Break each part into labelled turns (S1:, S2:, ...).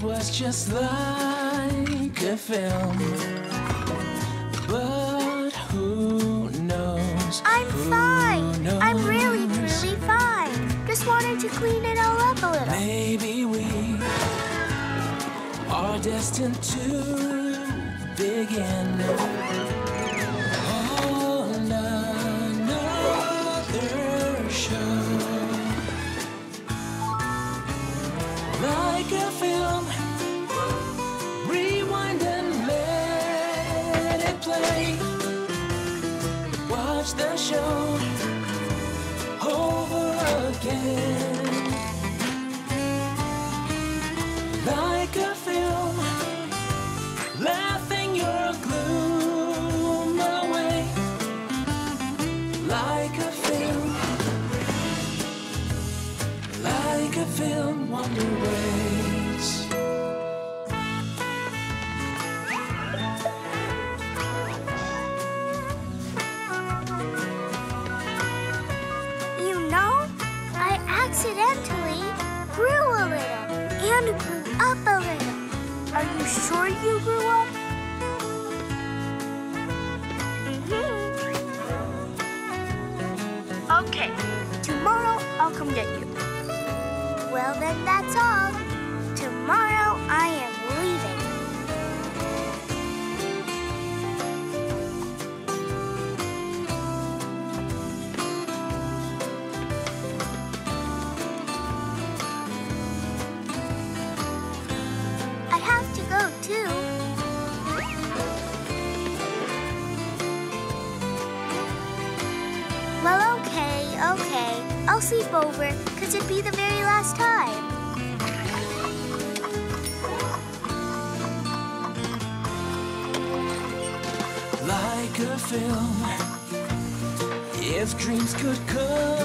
S1: It
S2: was just like a film. But who knows?
S1: I'm
S2: who
S1: fine. Knows? I'm really, really fine. Just wanted to clean it all up a little.
S2: Maybe we are destined to
S1: sleepover, because it'd be the very last time.
S2: Like a film, if dreams could come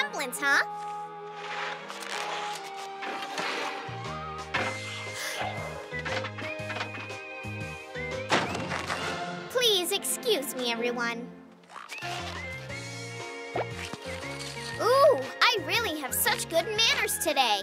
S1: resemblance, huh? Please excuse me, everyone. Ooh, I really have such good manners today.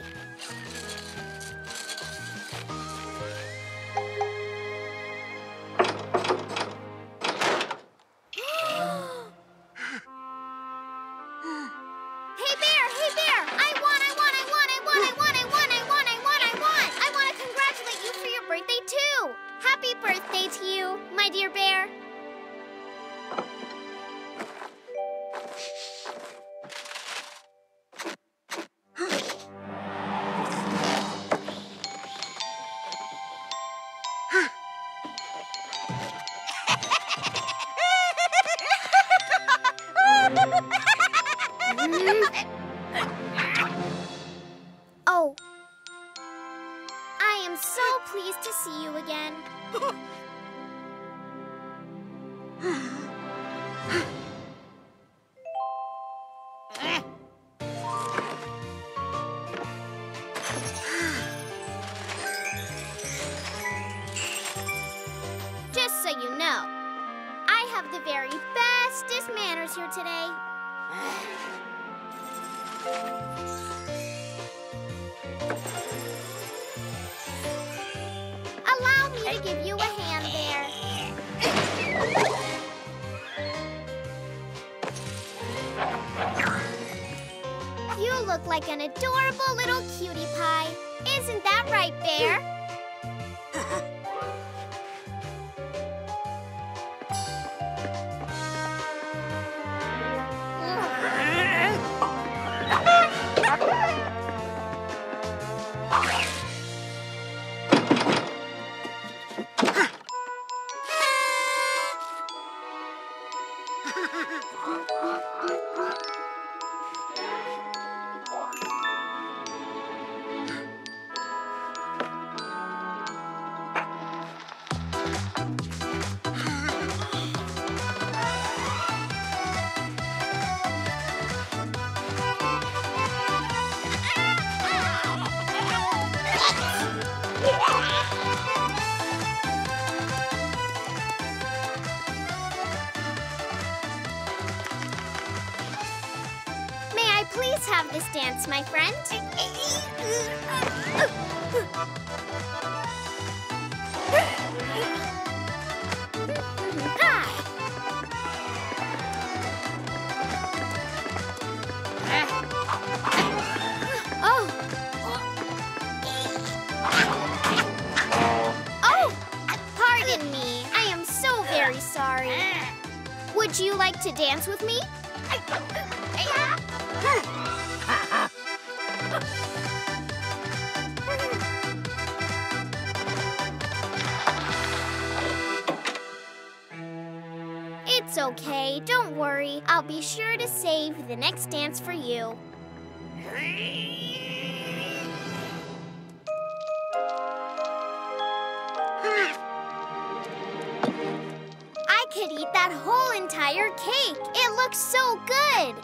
S1: Be sure to save the next dance for you. I could eat that whole entire cake. It looks so good.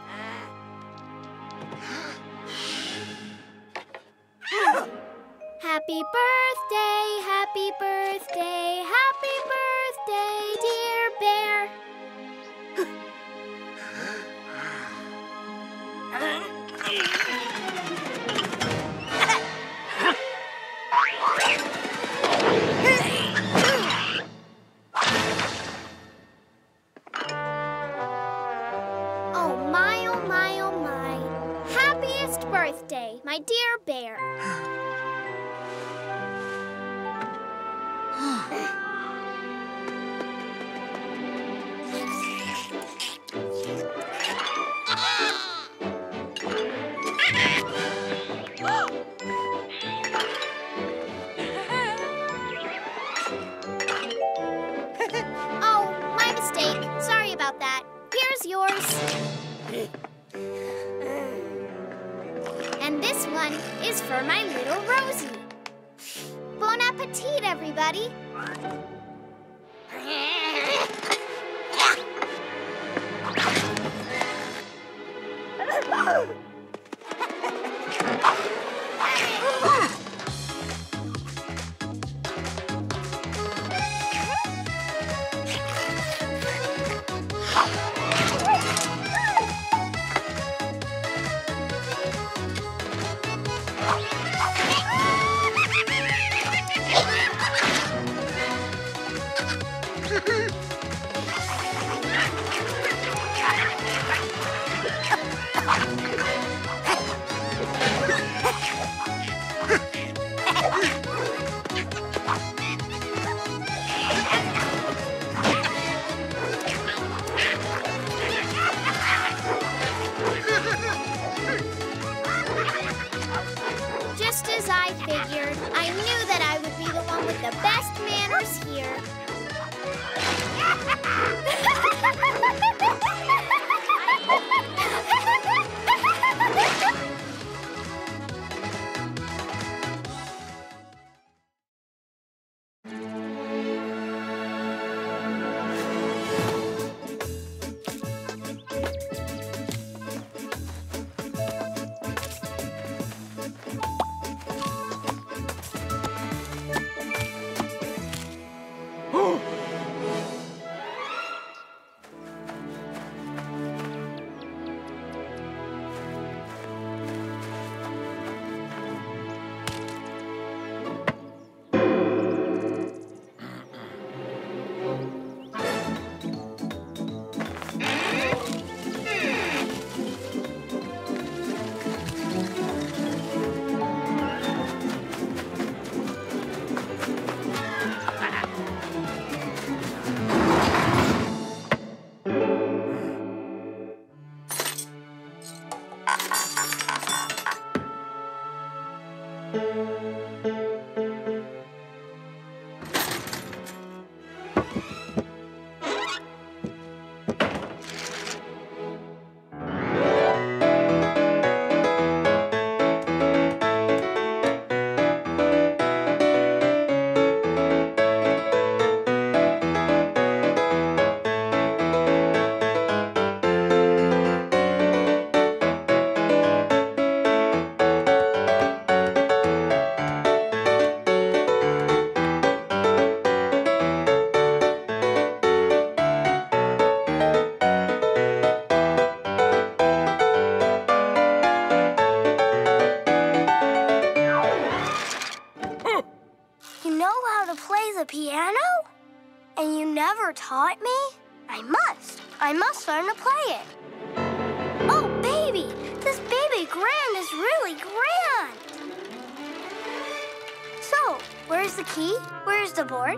S1: Where's the key? Where's the board?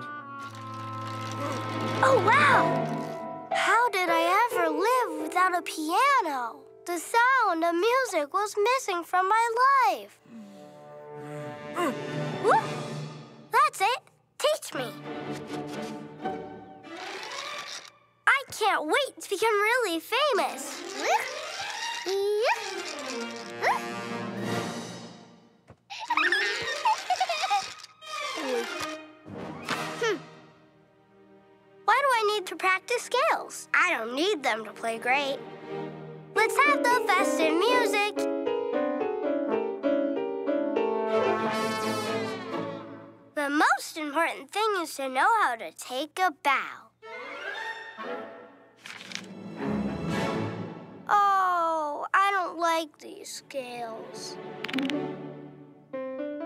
S1: Oh, wow! How did I ever live without a piano? The sound of music was missing from my life. That's it. Teach me. I can't wait
S3: let's become really famous. To practice scales? I don't need them to play great. Let's have the festive music. The most important thing is to know how to take a bow. Oh, I don't like these scales.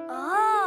S3: Oh.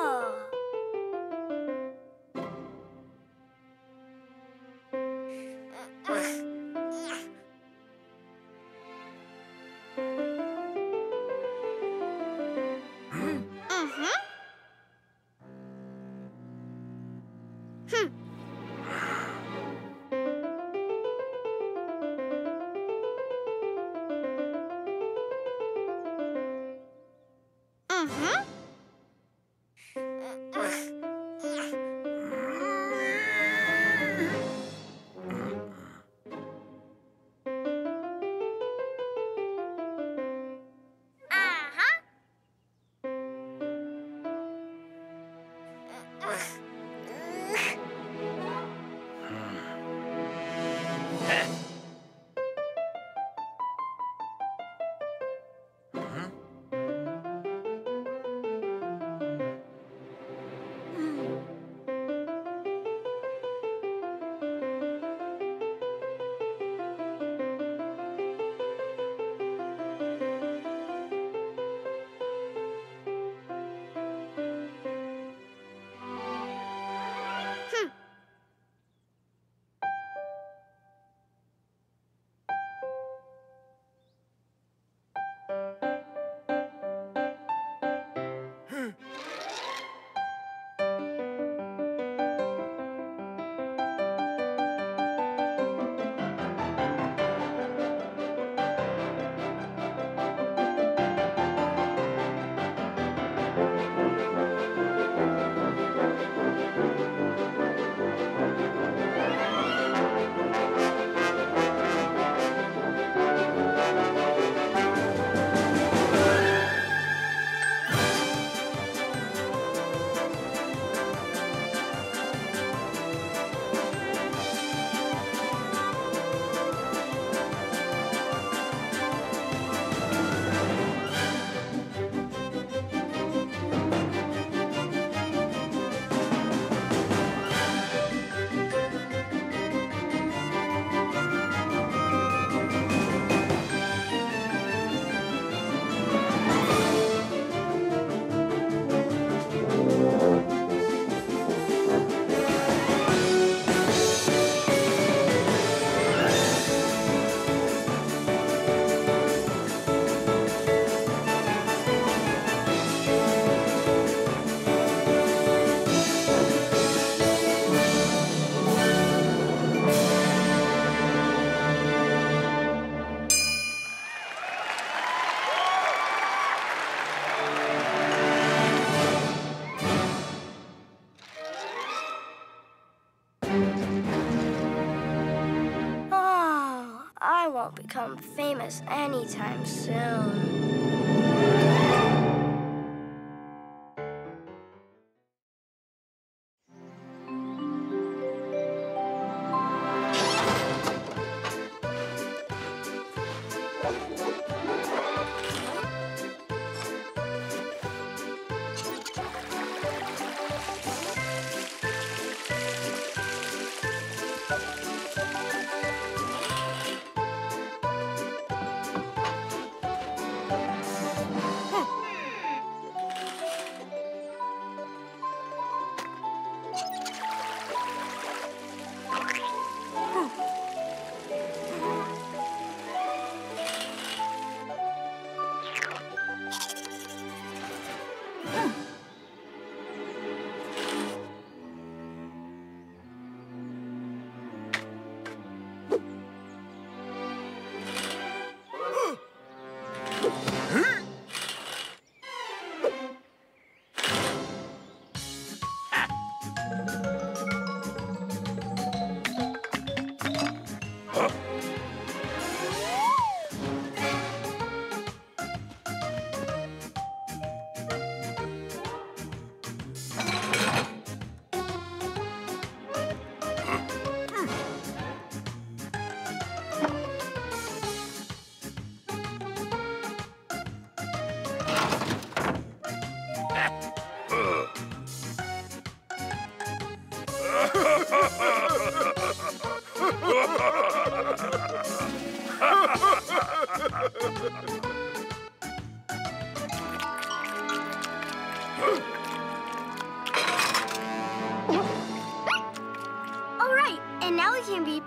S3: Won't become famous anytime soon.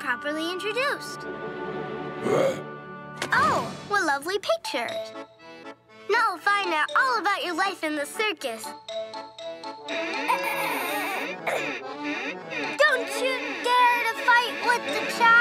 S3: Properly introduced. Oh, what lovely pictures. Now we'll find out all about your life in the circus. Don't you dare to fight with the child!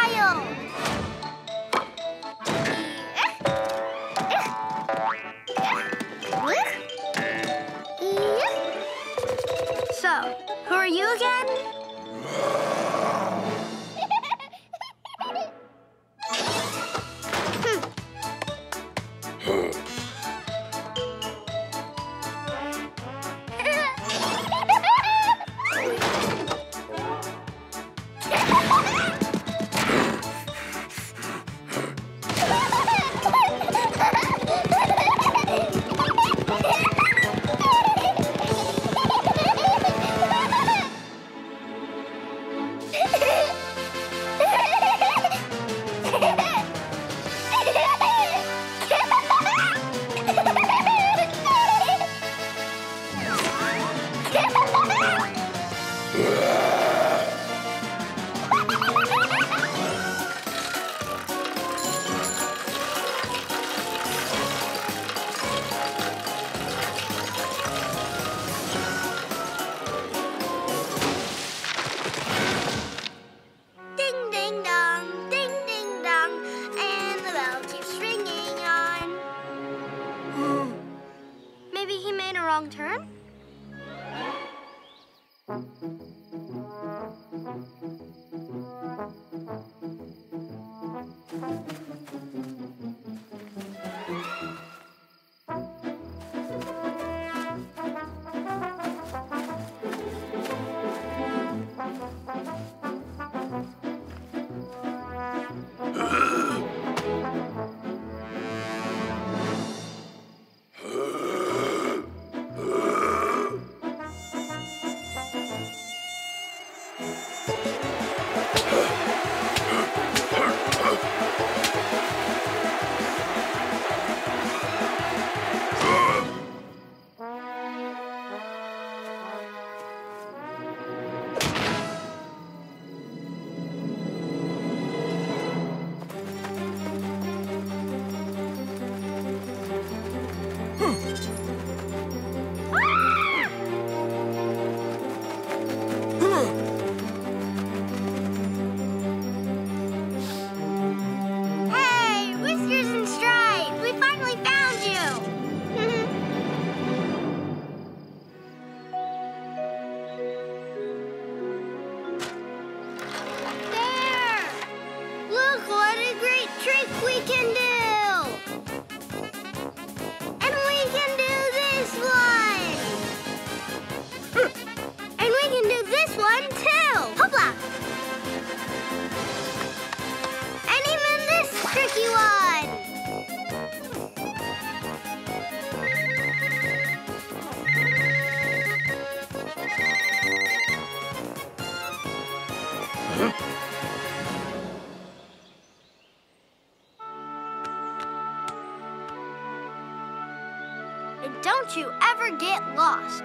S3: Don't you ever get lost.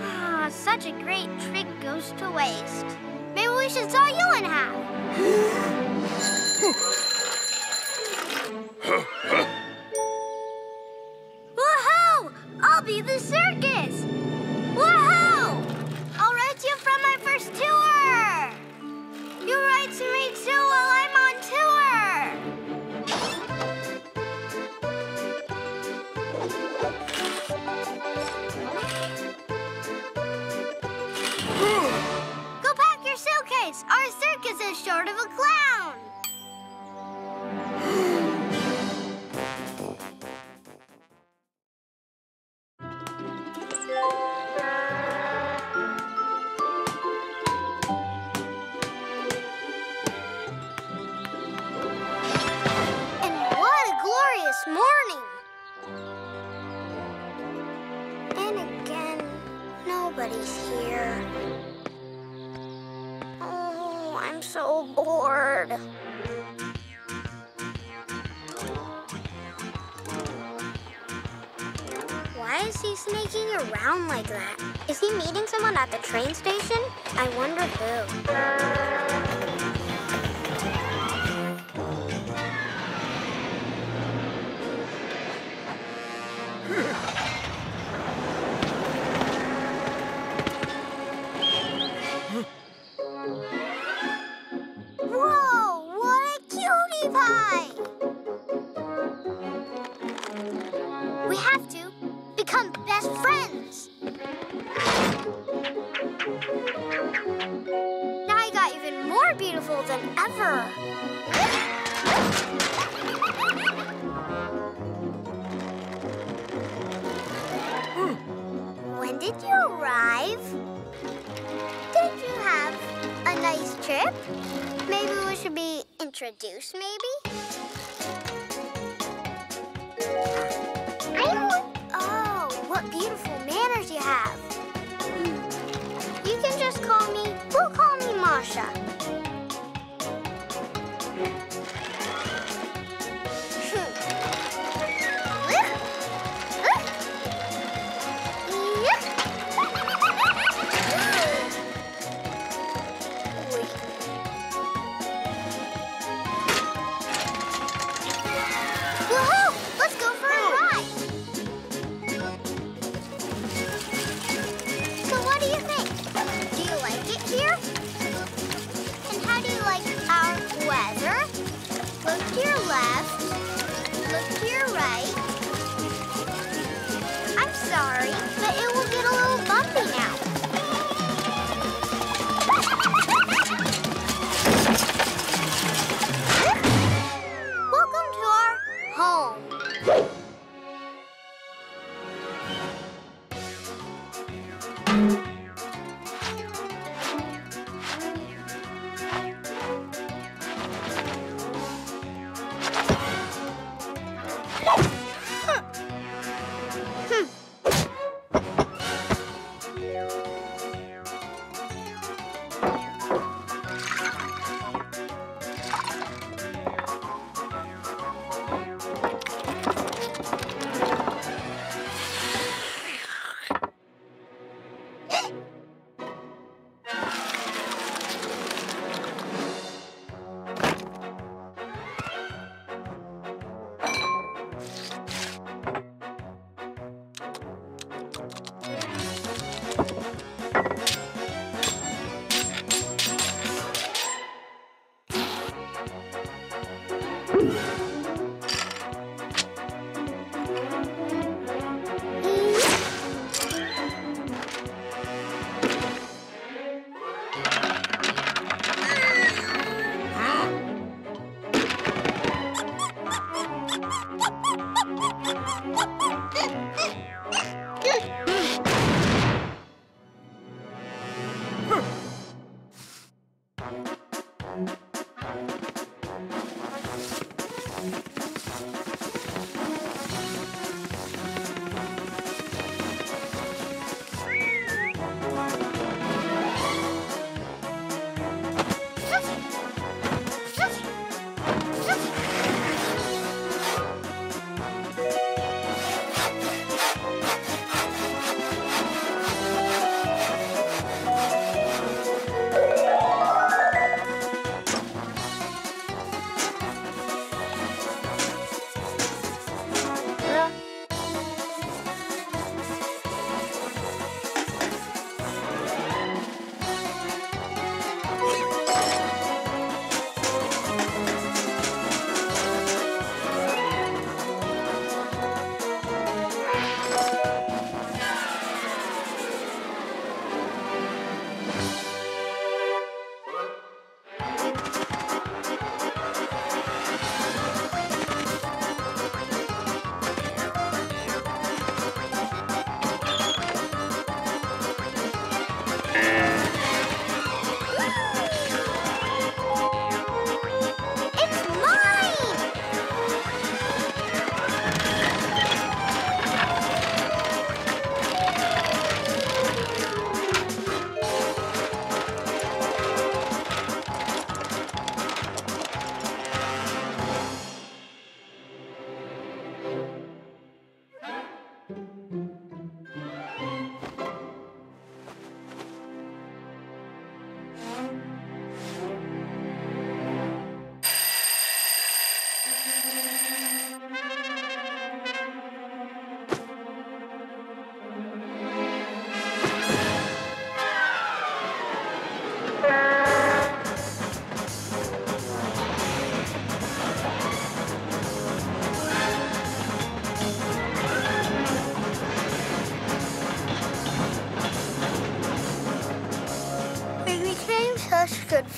S3: Ah, Such a great trick goes to waste. Maybe we should saw you in half. Woohoo! I'll be the circus! Short of a clown!
S1: at the train station? I wonder who. colors you have.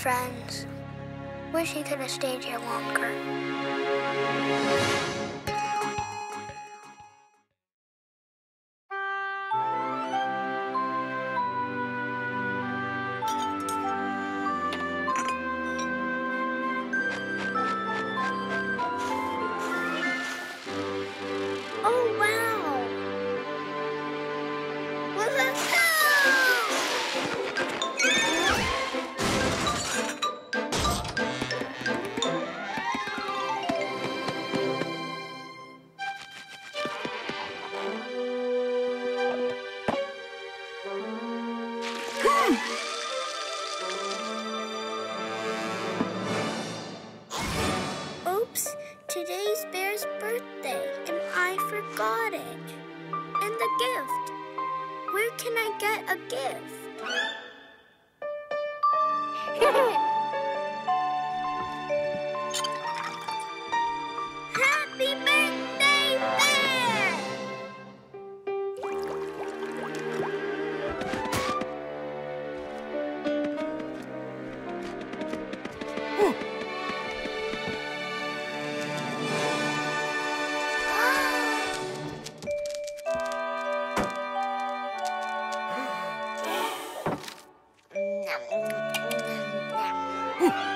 S3: friends. Wish he could have stayed here longer. ngậm. Ngậm. Ngậm.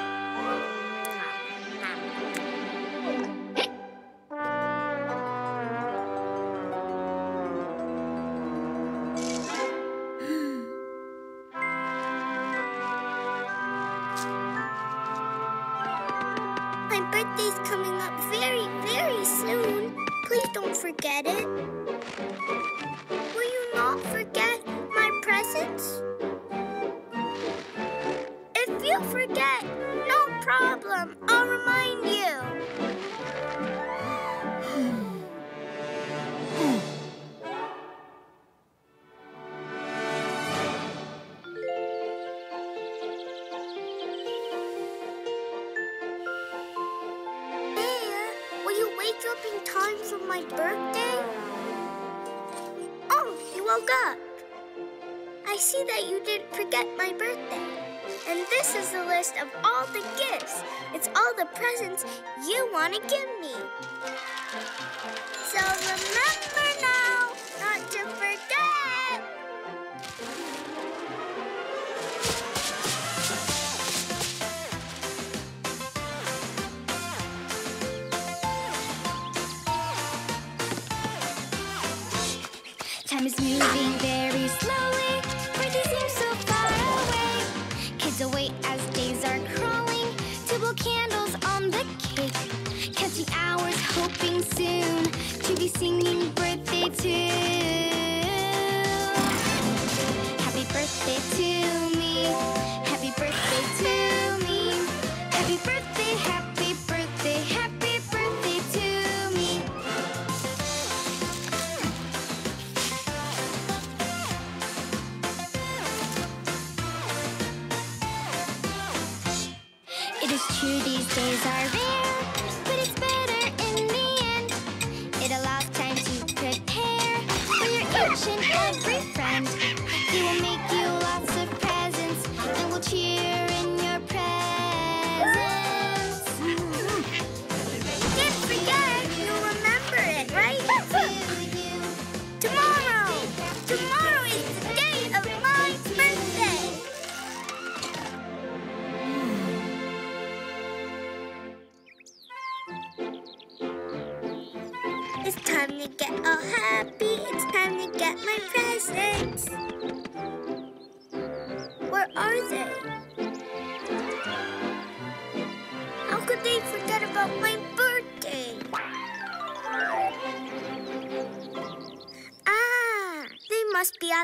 S3: It is
S1: true these days are rare.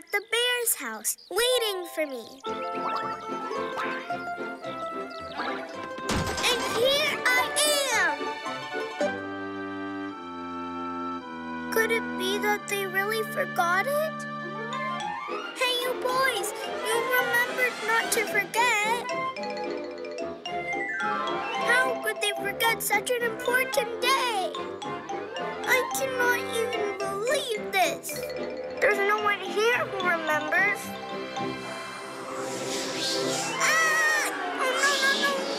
S3: at the bear's house, waiting for me. And here I am! Could it be that they really forgot it? Hey, you boys, you remembered not to forget. How could they forget such an important day? I cannot even believe this. There's no one here who remembers. Ah! Oh, no, no, no.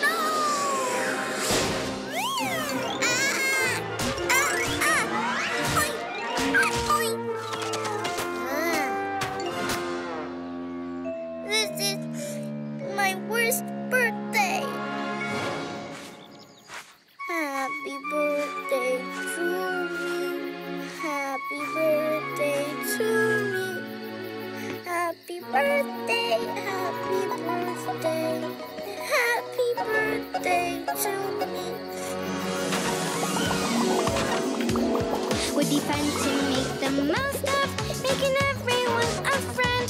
S1: Birthday, happy birthday, happy birthday to me.
S3: Would be fun to make the most of, making everyone a friend.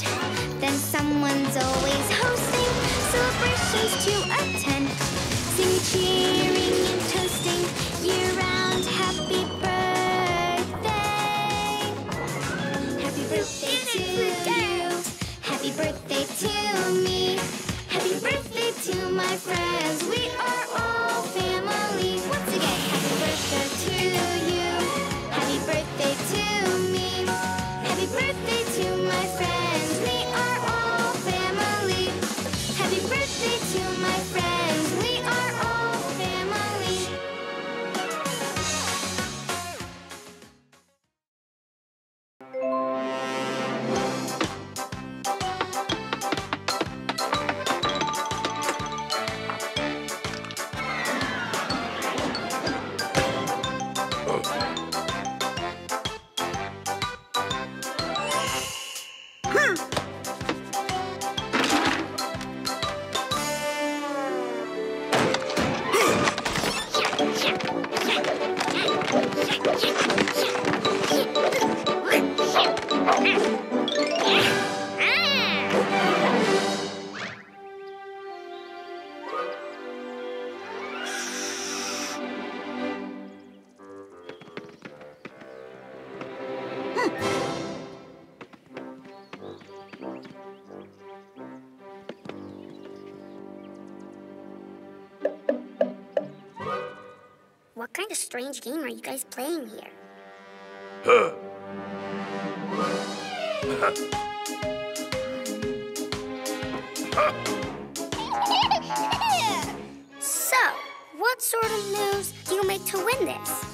S3: Then someone's always hosting celebrations to attend. Sing, cheering,
S1: strange game are you guys playing here? Huh. so, what sort of moves do you make to win this?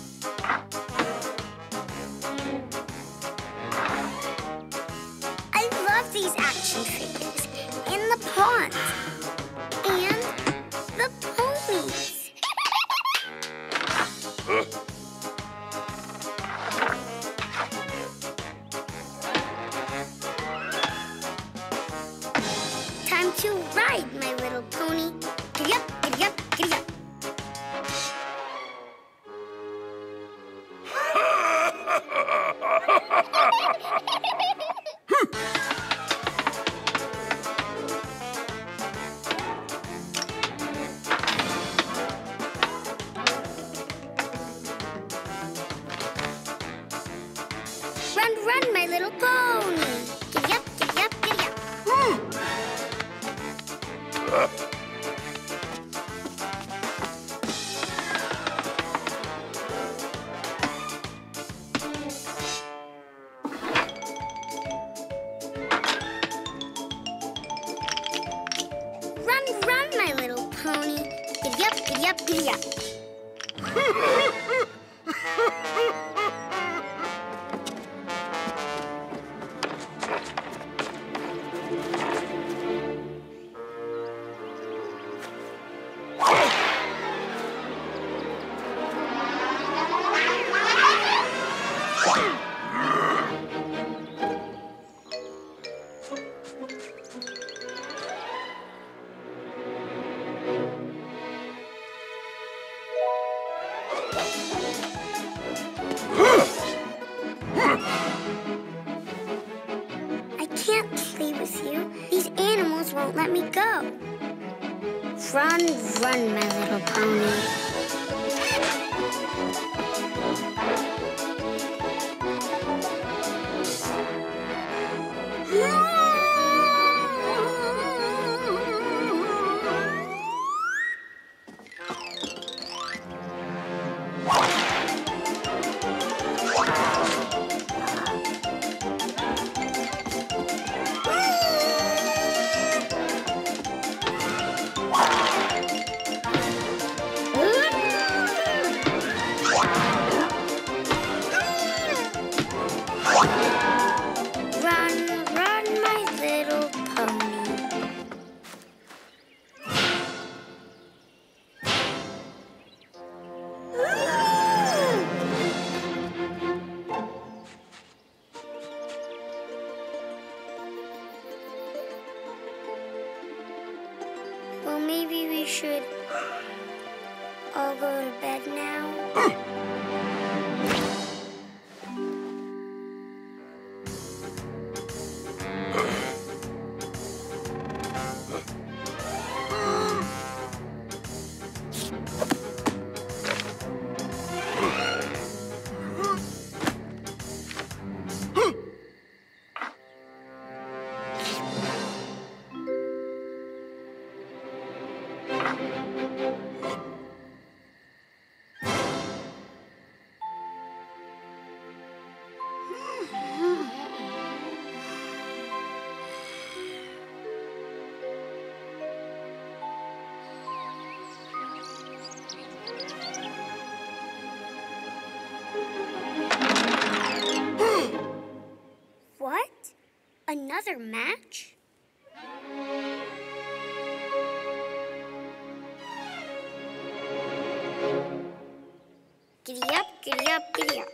S1: I love these action figures and the pawns their match? Giddy up, giddy up, giddy up.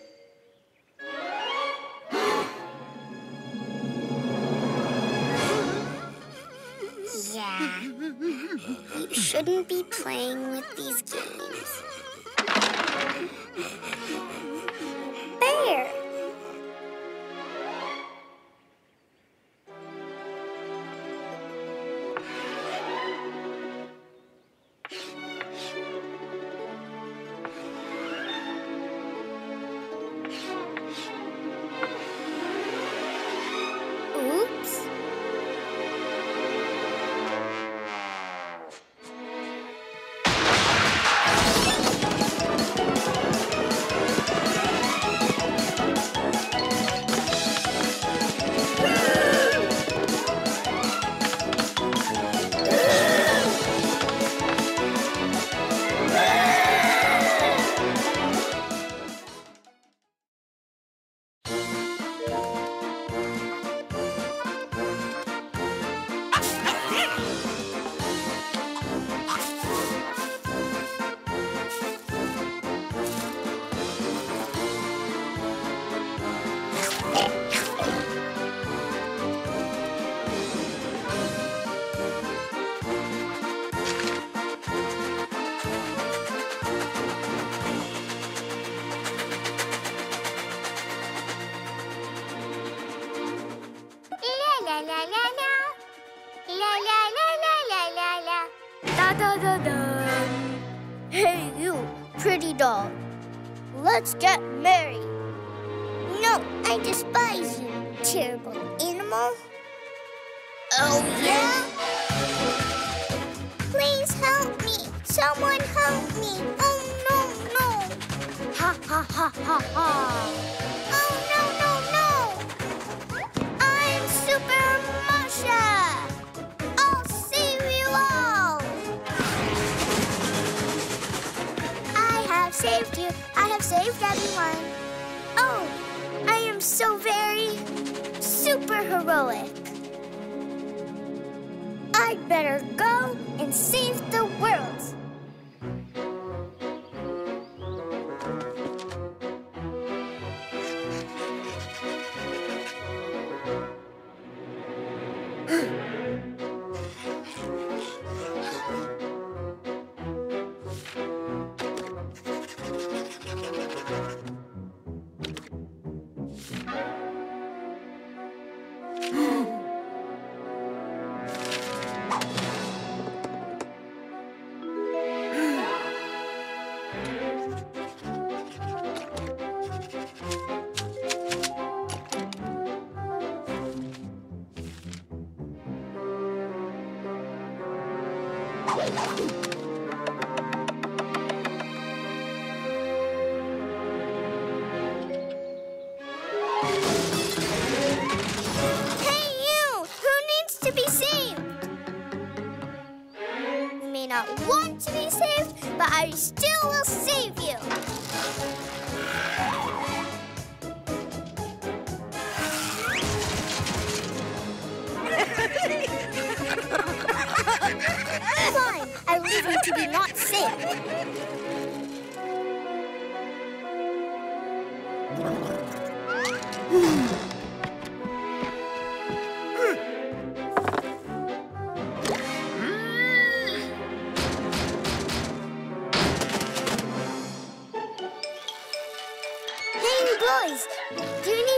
S1: Yeah, you shouldn't be playing with these games. Bear! saved you. I have saved everyone. Oh, I am so very super heroic. I'd better go and save the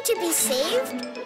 S1: to be saved?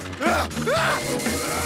S1: Saved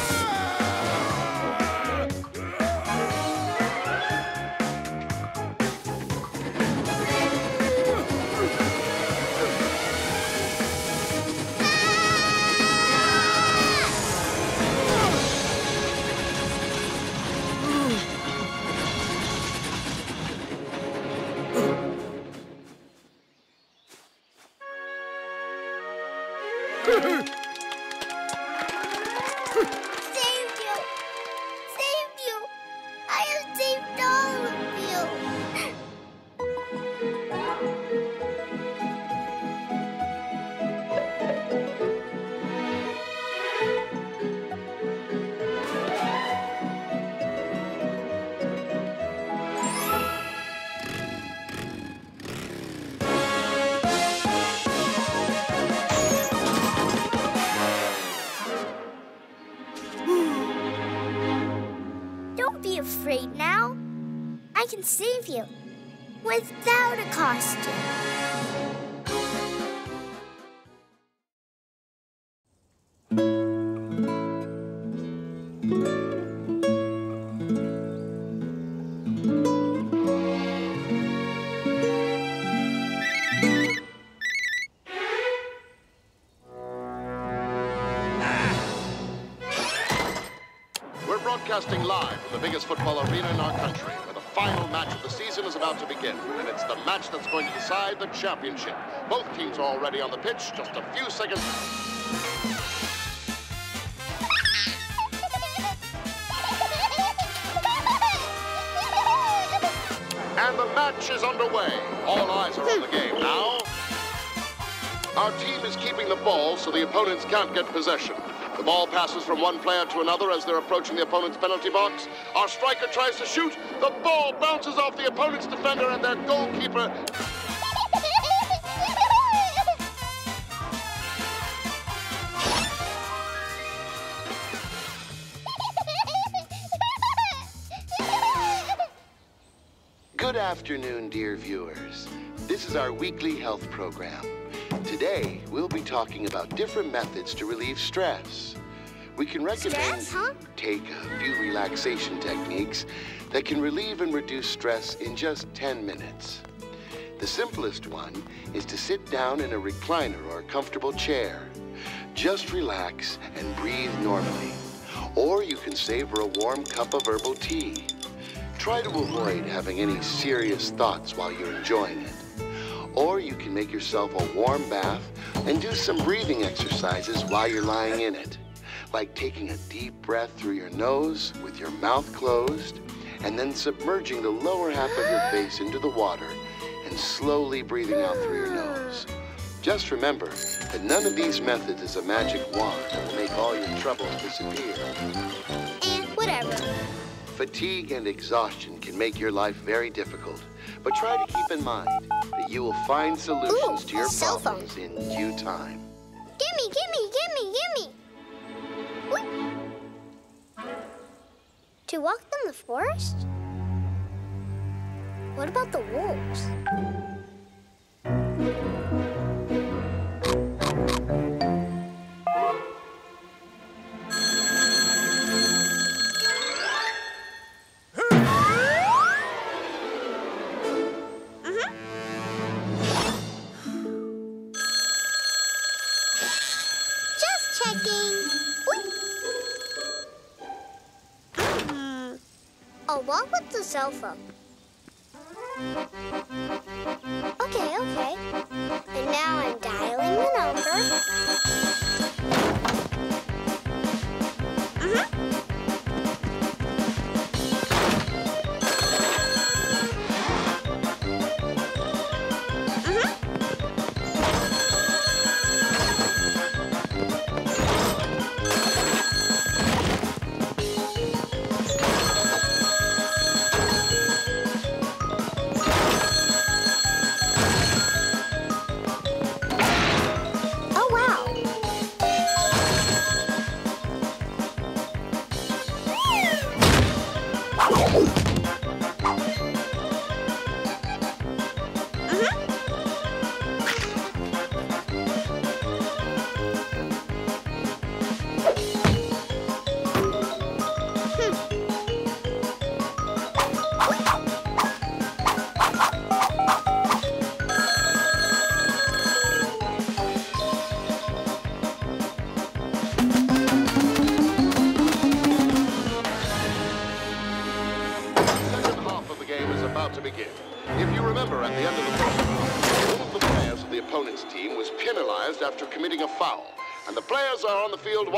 S4: biggest football arena in our country, where the final match of the season is about to begin. And it's the match that's going to decide the championship. Both teams are already on the pitch, just a few seconds. And the match is underway. All eyes are on the game now. Our team is keeping the ball so the opponents can't get possession. The ball passes from one player to another as they're approaching the opponent's penalty box. Our striker tries to shoot. The ball bounces off the opponent's defender and their goalkeeper. Good afternoon, dear viewers. This is our weekly health program. Today, we'll be talking about different methods to relieve stress. We can recommend
S1: Stress, huh?
S4: take a few relaxation techniques that can relieve and reduce stress in just 10 minutes. The simplest one is to sit down in a recliner or a comfortable chair. Just relax and breathe normally. Or you can savor a warm cup of herbal tea. Try to avoid having any serious thoughts while you're enjoying it.
S5: Or you can make yourself a warm bath and do some breathing exercises while you're lying in it. Like taking a deep breath through your nose with your mouth closed, and then submerging the lower half of your face into the water and slowly breathing out through your nose. Just remember that none of these methods is a magic wand that will make all your troubles disappear.
S1: And whatever.
S5: Fatigue and exhaustion can make your life very difficult, but try to keep in mind that you will find solutions
S1: Ooh,
S5: to your
S1: a cell phone.
S5: problems in due time.
S1: Gimme, gimme, gimme, gimme. What? To walk in the forest? What about the wolves? I'll walk with the cell phone. Okay, okay. And now I'm dialing the number.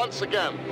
S4: Once again.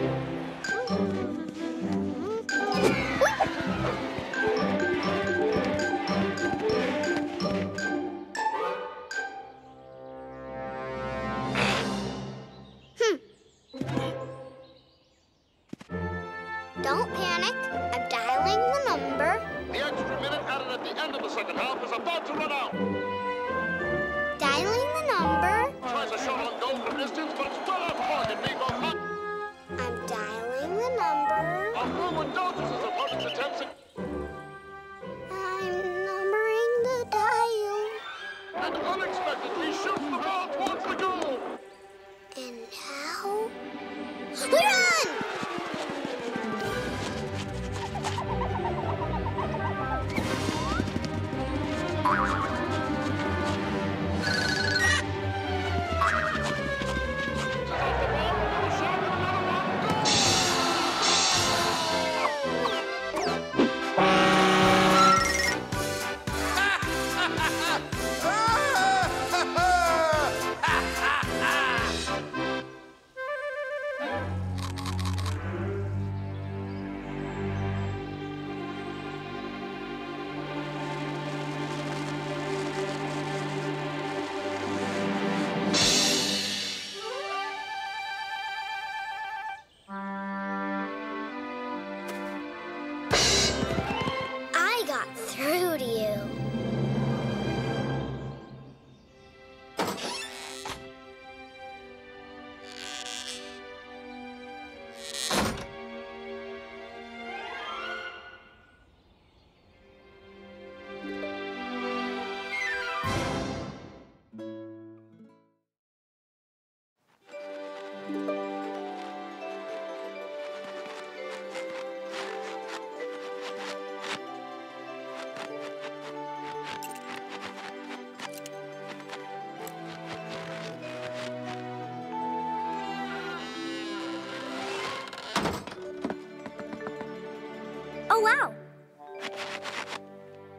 S1: wow!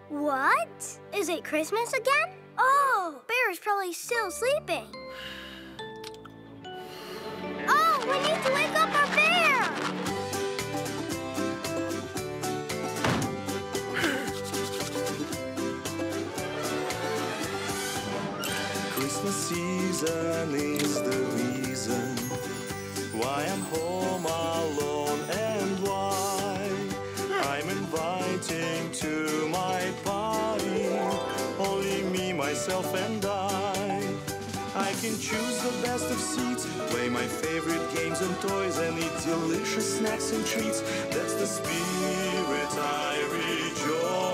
S1: What? Is it Christmas again? Oh, bear
S3: is probably still sleeping. Oh, we need to wake up our bear!
S6: Christmas season is the reason why I'm home best of seats. Play my favorite games and toys and eat delicious snacks and treats. That's the spirit I rejoice.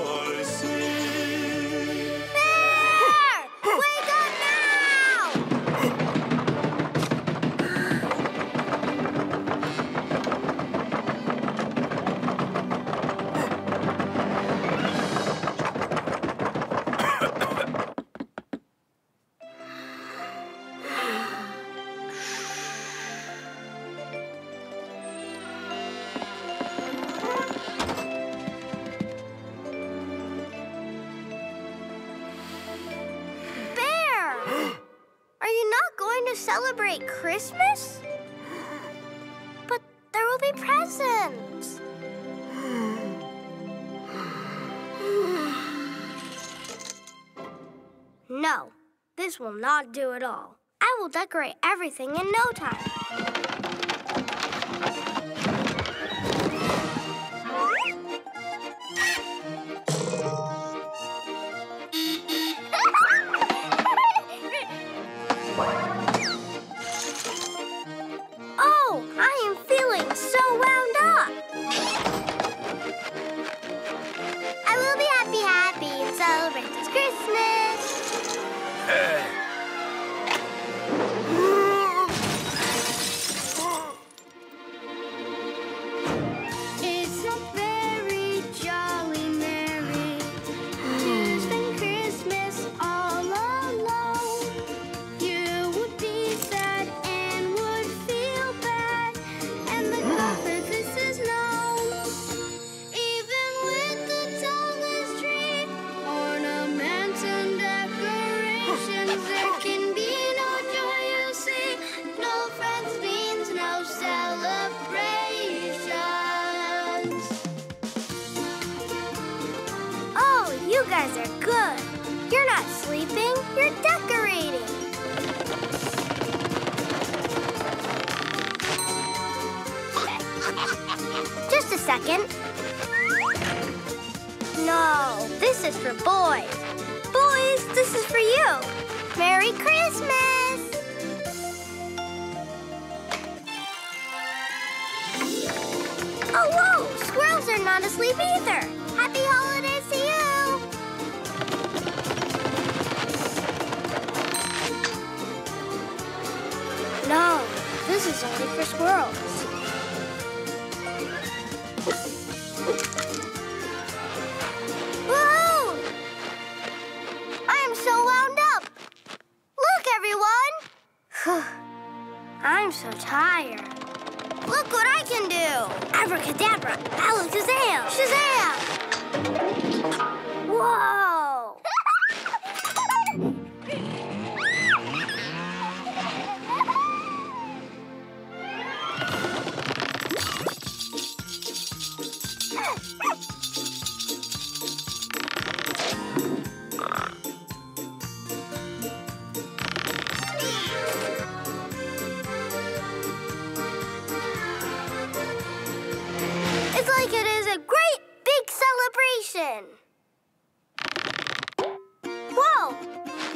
S3: do it all. I will decorate everything in no time.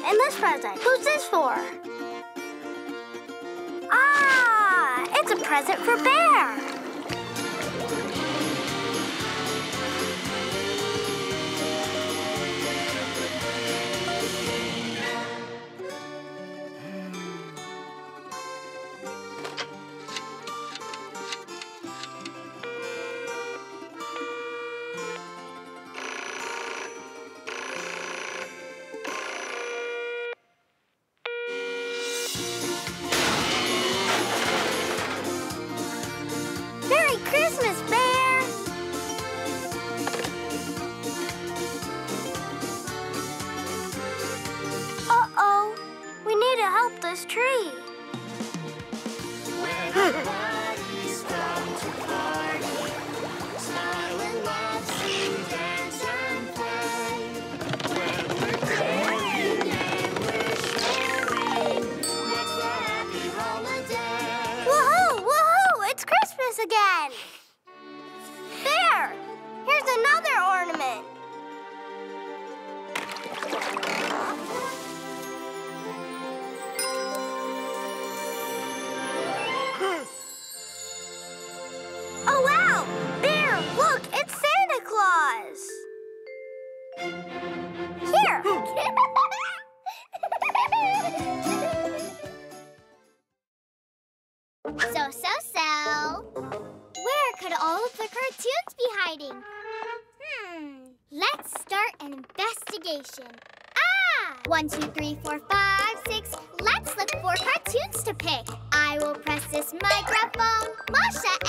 S3: in this present. Who's this for? Ah, it's a present for Bear.
S1: One, two, three, four, five, six. Let's look for cartoons to pick. I will press this microphone. Masha